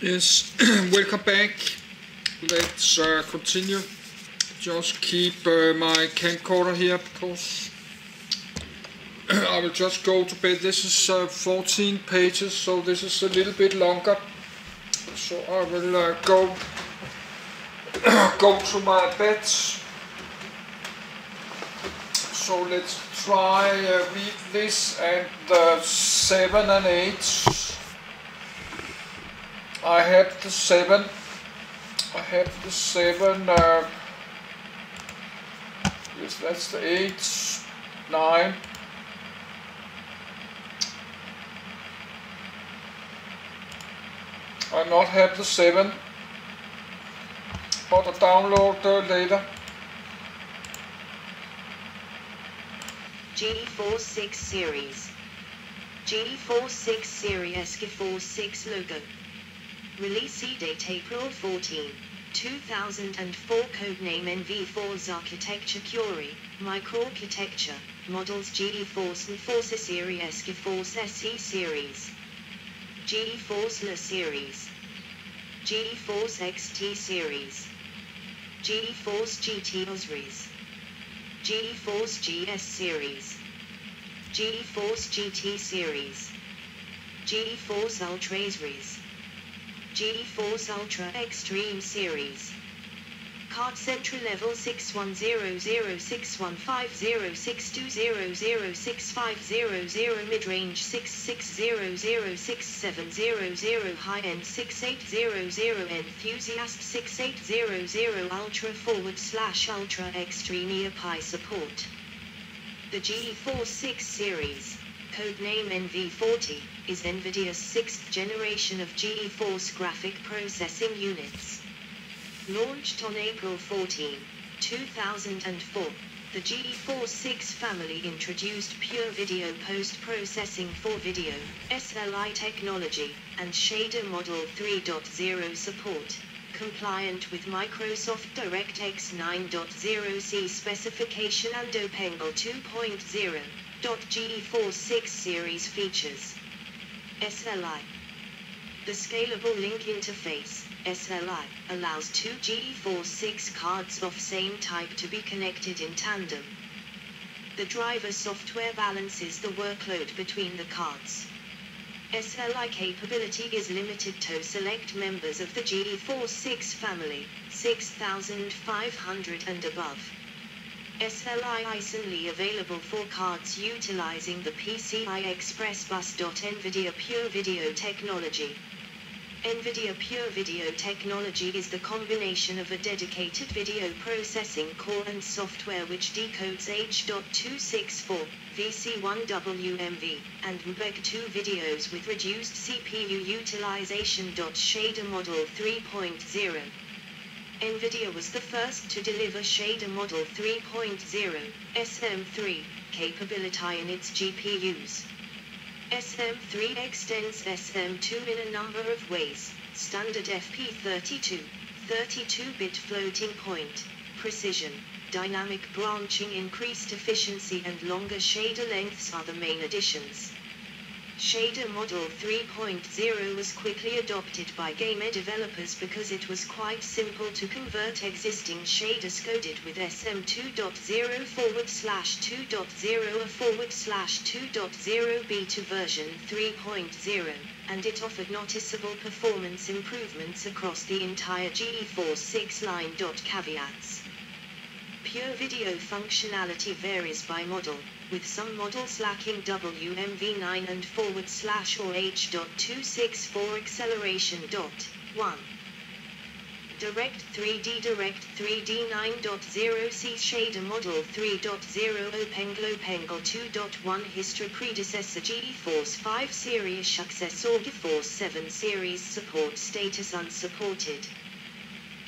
Yes, welcome back. Let's uh, continue. Just keep uh, my camcorder here because I will just go to bed. This is uh, 14 pages, so this is a little bit longer. So I will uh, go go to my bed. So let's try uh, read this and uh, 7 and 8. I have the 7. I have the 7. Uh, yes, that's the 8, 9. I not have the 7, but I download uh, later. GeForce 6 Series. GeForce 6 Series SK4 6 logo. Release date April 14, 2004 Codename NV4's Architecture Curie, Microarchitecture, Models GE4 and Force Series SK4 SE Series. GE4 La Series. GE4 XT Series. GE4 GT Osries. GE4 GS Series. GE4 GT Series. GE4 Ultra Series. GeForce Ultra Extreme Series. Card Central Level 6100615062006500 Mid-range 66006700 High-end 6800 Enthusiast 6800 Ultra Forward Slash Ultra Extreme EAPI Support. The GeForce 6 Series codename NV40, is NVIDIA's sixth generation of GeForce graphic processing units. Launched on April 14, 2004, the GeForce 6 family introduced pure video post-processing for video, SLI technology, and shader model 3.0 support, compliant with Microsoft DirectX 9.0c specification and OpenGL 2.0. GeForce 6 series features SLI The Scalable Link Interface SLI allows two GeForce 6 cards of same type to be connected in tandem. The driver software balances the workload between the cards. SLI capability is limited to select members of the GeForce 6 family, 6500 and above. SLI is only available for cards utilizing the PCI Express bus. NVIDIA Pure Video Technology. NVIDIA Pure Video Technology is the combination of a dedicated video processing core and software which decodes H.264, VC1WMV, and MPEG-2 videos with reduced CPU utilization. Shader Model 3.0 NVIDIA was the first to deliver Shader Model 3.0, SM3, capability in its GPUs. SM3 extends SM2 in a number of ways, standard FP32, 32-bit floating point, precision, dynamic branching increased efficiency and longer shader lengths are the main additions. Shader Model 3.0 was quickly adopted by gamer developers because it was quite simple to convert existing shaders coded with SM2.0 forward slash 2.0 or forward slash 2.0b to version 3.0, and it offered noticeable performance improvements across the entire GeForce 6 line. Caveats Pure video functionality varies by model with some models lacking WMV9 and forward slash or H.264 acceleration. dot 1. Direct 3D Direct 3D 9.0 C Shader Model 3.0 OpenGL OpenGL 2.1 History Predecessor GeForce 5 Series Successor GeForce 7 Series Support Status Unsupported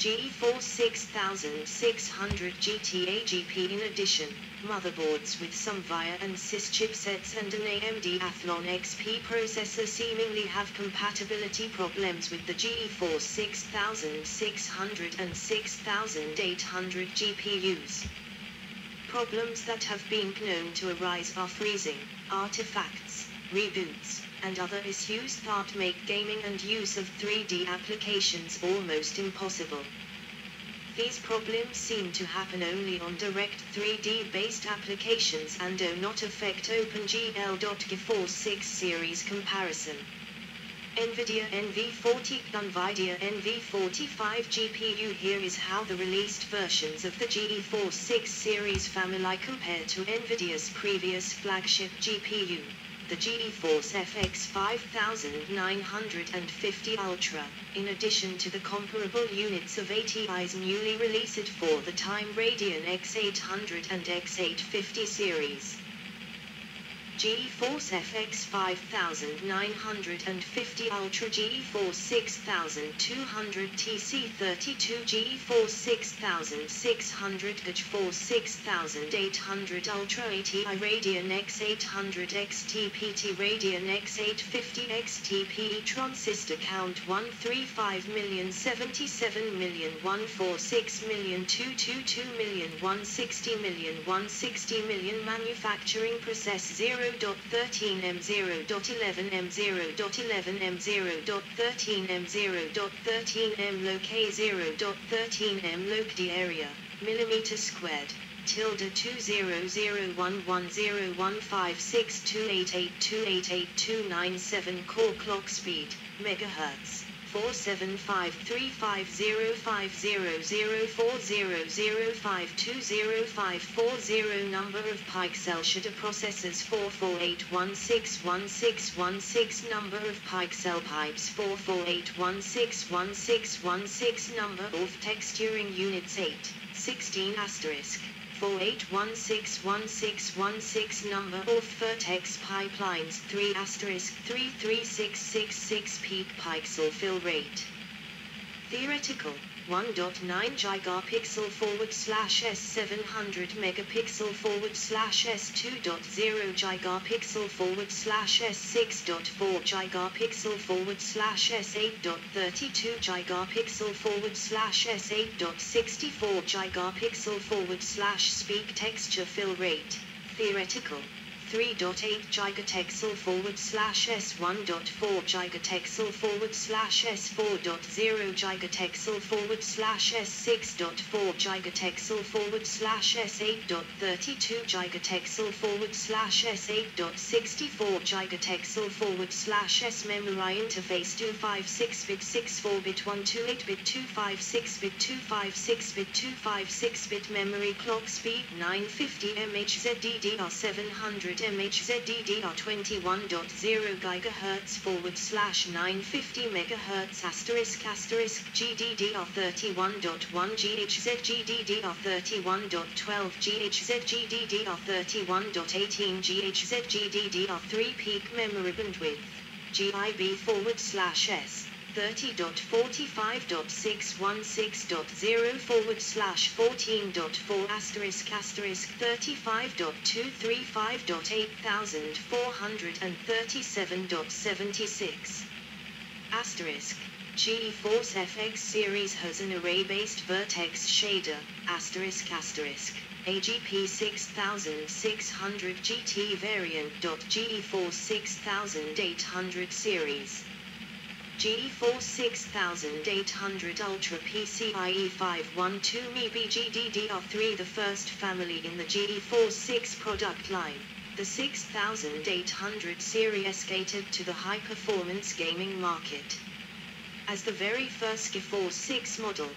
GeForce 6600 GT AGP in addition motherboards with some VIA and SIS chipsets and an AMD Athlon XP processor seemingly have compatibility problems with the GeForce 6600 and 6800 GPUs. Problems that have been known to arise are freezing, artifacts, reboots, and other issues that make gaming and use of 3D applications almost impossible. These problems seem to happen only on direct 3D based applications and do not affect OpenGL.GeForce 6 series comparison. NVIDIA NV40 NVIDIA NV45 GPU Here is how the released versions of the GeForce 6 series family compare to NVIDIA's previous flagship GPU, the GeForce FX 5950 Ultra, in addition to the comparable units of ATI's newly released for the time Radeon X800 and X850 series. GeForce FX 5950 Ultra GeForce 6200 TC32 GeForce 6600 GeForce 6800 Ultra ATI Radeon X800 XTPT Radeon X850 XTP Transistor count 135 million 77 million 146 million 222 million 160 million 160 million Manufacturing process 0 0.13m 0.11m 0.11m 0.13m 0.13m locate 0.13m locate area, millimeter squared, tilde 20011156288288297 core clock speed, megahertz. 4753500400520520540 number of pixel shader processors 448161616 number of pixel pipes 448161616 number of texturing units 8 16 asterisk 48161616 number of vertex pipelines 3 asterisk 33666 peak pixel fill rate. Theoretical 1.9 gigapixel forward slash s 700 megapixel forward slash s 2.0 gigapixel forward slash s 6.4 gigapixel forward slash s 8.32 gigapixel forward slash s 8.64 gigapixel forward slash speak texture fill rate. Theoretical 3.8 gigatexel forward slash s 1.4 gigatexel forward slash s 4.0 gigatexel forward slash s 6.4 gigatexel forward slash s 8.32 gigatexel forward slash s 8.64 gigatexel forward slash s memory interface 256 bit 64 bit 128 bit 256 bit 256 bit 256 bit memory clock speed 950 mhz DDR 700 MHz DDR21.0 GHz forward slash 950 MHz asterisk asterisk GDDR31.1 GHz GDDR31.12 GHz GDDR31.18 GHz GDDR3 peak memory bandwidth GIB forward slash S 30.45.616.0 forward slash 14.4 asterisk asterisk 35.235.8437.76 asterisk. GeForce FX series has an array-based vertex shader. Asterisk asterisk. AGP 6600 GT variant. GeForce 6800 series GeForce 6800 Ultra PCIe 512 MB GDDR3 the first family in the GeForce 6 product line. The 6800 series catered to the high-performance gaming market. As the very first GeForce 6 model,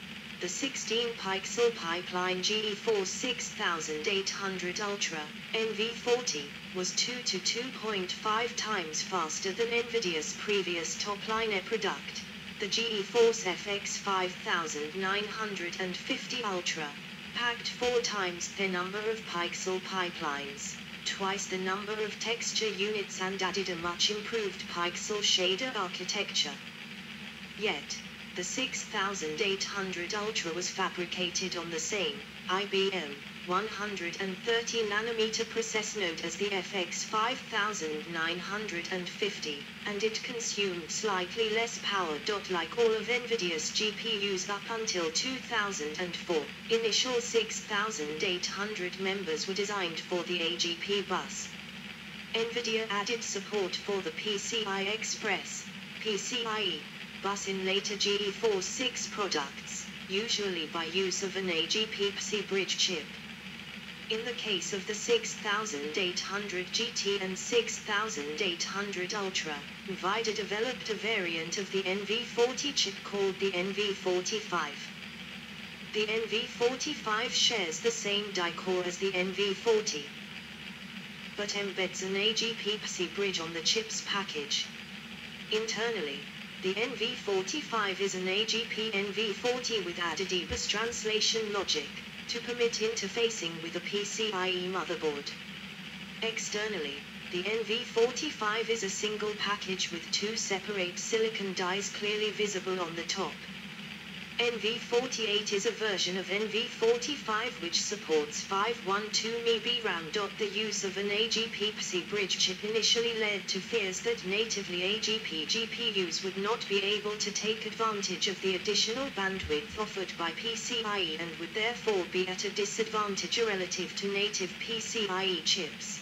the 16-pixel pipeline GeForce 6800 Ultra, NV40, was 2 to 2.5 times faster than NVIDIA's previous top-line product, the GeForce FX 5950 Ultra, packed 4 times the number of pixel pipelines, twice the number of texture units and added a much improved pixel shader architecture. Yet, the 6800 Ultra was fabricated on the same IBM 130 nanometer process node as the FX 5950, and it consumed slightly less power. Like all of NVIDIA's GPUs up until 2004, initial 6800 members were designed for the AGP bus. NVIDIA added support for the PCI Express, PCIe, bus in later GeForce 6 products, usually by use of an AGP-PCI bridge chip. In the case of the 6800 GT and 6800 Ultra, NVIDIA developed a variant of the NV40 chip called the NV45. The NV45 shares the same die core as the NV40, but embeds an AGP-PCI bridge on the chip's package. Internally, the NV45 is an AGP NV40 with added EBUS translation logic to permit interfacing with a PCIe motherboard. Externally, the NV45 is a single package with two separate silicon dies clearly visible on the top. NV48 is a version of NV45 which supports 512 MB RAM. The use of an AGP PCI bridge chip initially led to fears that natively AGP GPUs would not be able to take advantage of the additional bandwidth offered by PCIe and would therefore be at a disadvantage relative to native PCIe chips.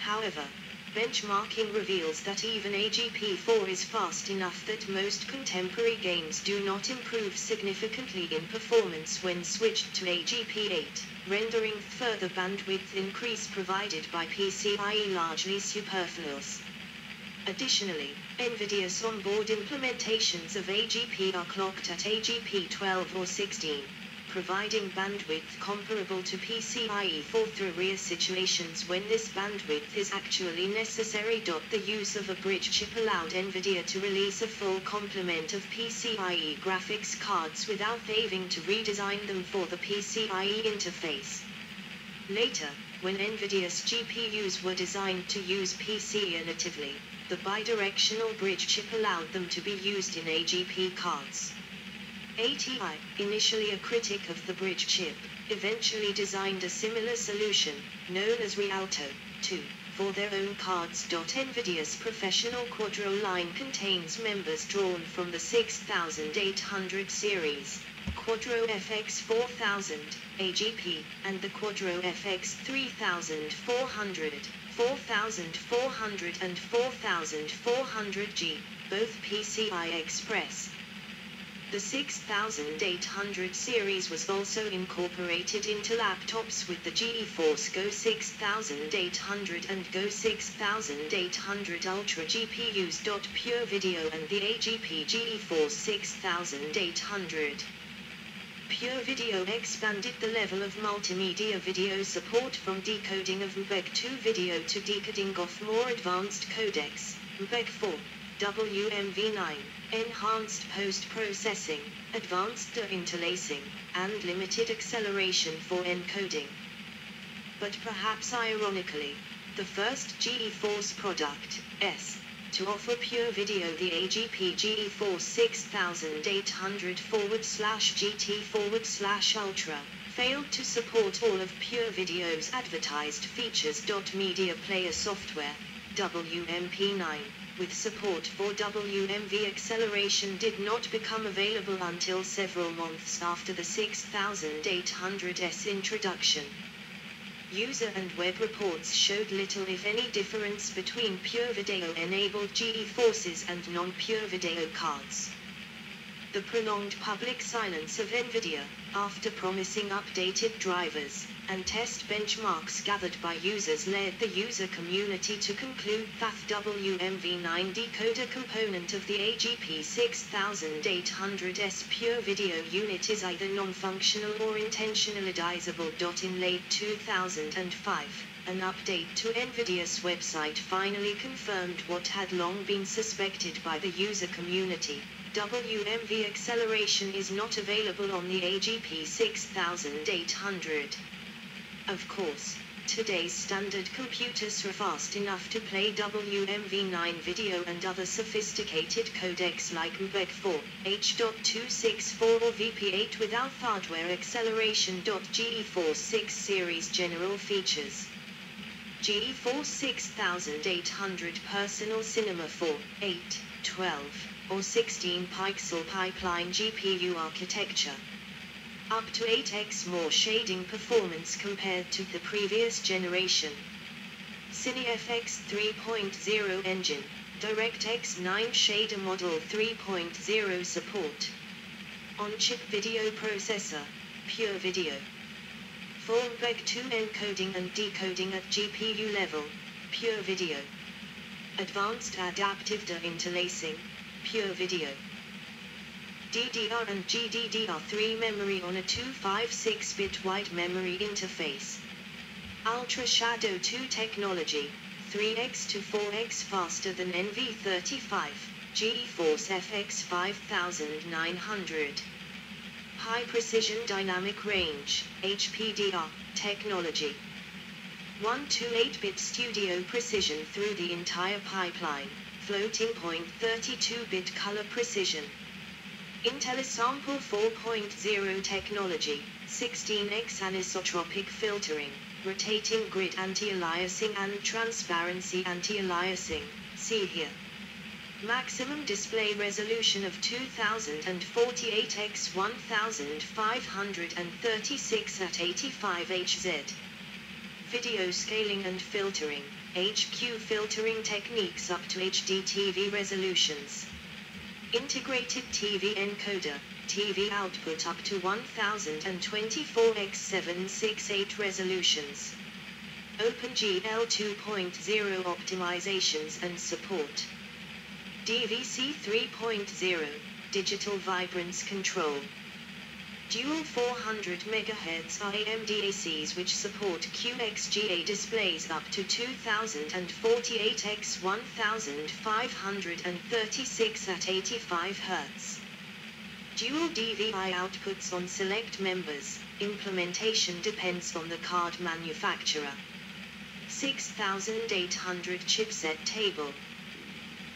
However, benchmarking reveals that even AGP4 is fast enough that most contemporary games do not improve significantly in performance when switched to AGP8, rendering further bandwidth increase provided by PCIe largely superfluous. Additionally, NVIDIA's onboard implementations of AGP are clocked at AGP12 or 16 providing bandwidth comparable to PCIe 4 through rare situations when this bandwidth is actually necessary. The use of a bridge chip allowed NVIDIA to release a full complement of PCIe graphics cards without having to redesign them for the PCIe interface. Later, when NVIDIA's GPUs were designed to use PCIe natively, the bidirectional bridge chip allowed them to be used in AGP cards. ATI, initially a critic of the bridge chip, eventually designed a similar solution, known as Rialto, 2, for their own cards. NVIDIA's professional Quadro line contains members drawn from the 6800 series, Quadro FX 4000, AGP, and the Quadro FX 3400, 4400 and 4400G, both PCI Express. The 6800 series was also incorporated into laptops with the GeForce Go 6800 and Go 6800 Ultra GPUs. Pure Video and the AGP GeForce 6800. Pure Video expanded the level of multimedia video support from decoding of MPEG-2 video to decoding of more advanced codecs, MPEG-4, WMV9 enhanced post-processing, advanced interlacing, and limited acceleration for encoding. But perhaps ironically, the first GeForce product, S, to offer pure video the AGP GeForce 6800 forward slash GT forward slash Ultra, failed to support all of Pure Video's advertised features. Media Player Software, WMP9 with support for WMV acceleration did not become available until several months after the 6800S introduction. User and web reports showed little if any difference between pure video-enabled GeForces and non-pure video cards. The prolonged public silence of NVIDIA, after promising updated drivers, and test benchmarks gathered by users led the user community to conclude that WMV9 decoder component of the AGP 6800S pure video unit is either non-functional or intentionally intentionalizable. In late 2005, an update to NVIDIA's website finally confirmed what had long been suspected by the user community. WMV acceleration is not available on the AGP 6800. Of course, today's standard computers are fast enough to play WMV9 video and other sophisticated codecs like MPEG-4, H.264 or VP8 without hardware acceleration. GeForce 6 series general features. GeForce 6800 Personal Cinema 4, 8, 12, or 16 pixel pipeline GPU architecture up to 8x more shading performance compared to the previous generation. CineFX 3.0 engine, DirectX 9 shader model 3.0 support. On-chip video processor, pure video. Formbec 2 encoding and decoding at GPU level, pure video. Advanced adaptive deinterlacing, pure video. DDR and GDDR3 memory on a 256-bit wide memory interface. Ultra Shadow 2 technology, 3x to 4x faster than NV35, GeForce FX 5900. High Precision Dynamic Range, HPDR, technology. 128-bit studio precision through the entire pipeline, floating point 32-bit color precision. IntelliSample 4.0 technology, 16x anisotropic filtering, rotating grid anti-aliasing and transparency anti-aliasing, see here. Maximum display resolution of 2048x 1536 at 85 Hz. Video scaling and filtering, HQ filtering techniques up to HD TV resolutions. Integrated TV encoder, TV output up to 1024x768 resolutions. OpenGL 2.0 optimizations and support. DVC 3.0, digital vibrance control. Dual 400 MHz IMDACs which support QXGA displays up to 2048x 1536 at 85 Hz. Dual DVI outputs on select members, implementation depends on the card manufacturer. 6800 chipset table.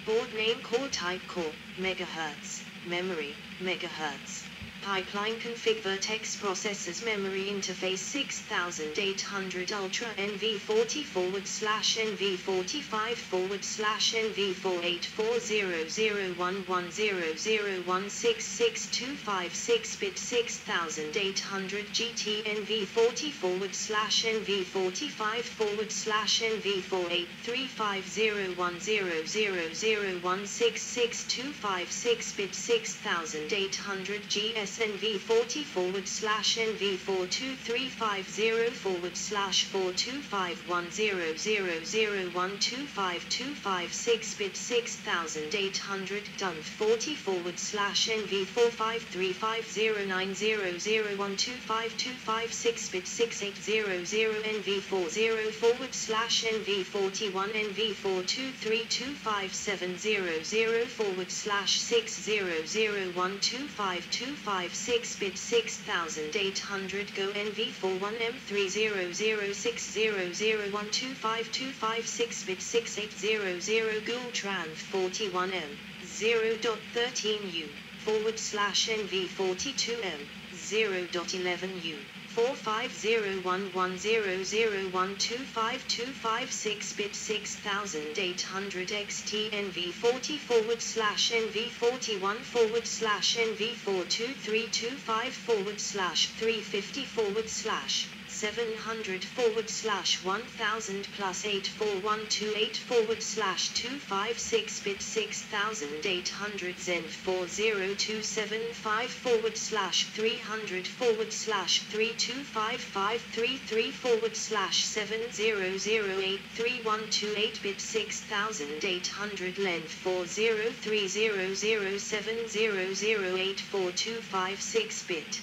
Board name core type core, megahertz, memory, megahertz. Pipeline config Vertex processors memory interface 6800 Ultra NV40 forward slash NV45 forward slash NV48400110016625 bit 6800 GT NV40 forward slash NV45 forward slash NV48350100016625 bit 6800 GS NV40 forward slash NV42350 forward slash 4251000125256 bit 6800 done 40 forward slash NV453509001252556 bit 6800 NV40 forward slash NV41 NV4232570 forward slash 600125255 6 bit 6800 go NV41 M30060012525 bit 6800 Gul Tran 41M 0.13U forward slash NV42M 0.11U 4501100125256 bit 6800 XTNV40 forward slash NV41 forward slash NV42325 forward slash 350 forward slash 700 forward slash 1000 plus 84128 forward slash 256 bit 6800 Zen 40275 forward slash 300 forward slash 325533 forward slash 70083128 bit 6800 length 4030070084256 bit.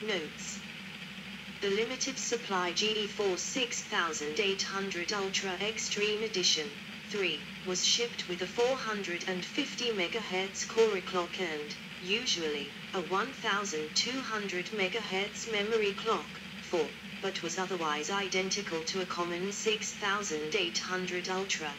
Notes the limited supply GeForce 6800 Ultra Extreme Edition 3 was shipped with a 450 MHz core clock and, usually, a 1200 MHz memory clock 4, but was otherwise identical to a common 6800 Ultra.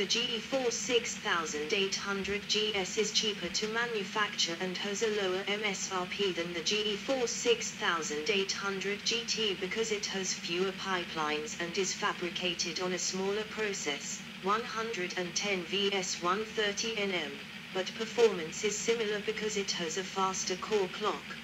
The GeForce 6800 GS is cheaper to manufacture and has a lower MSRP than the GeForce 6800 GT because it has fewer pipelines and is fabricated on a smaller process, 110 vs 130 nm, but performance is similar because it has a faster core clock.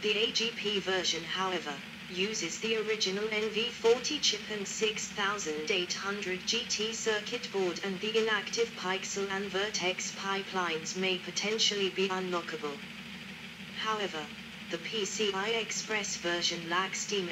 The AGP version however, uses the original NV40 chip and 6800 GT circuit board and the inactive Pixel and Vertex pipelines may potentially be unlockable. However, the PCI Express version lacks Steam